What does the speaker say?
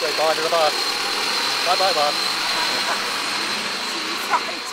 Say bye to the bus. Bye bye bus.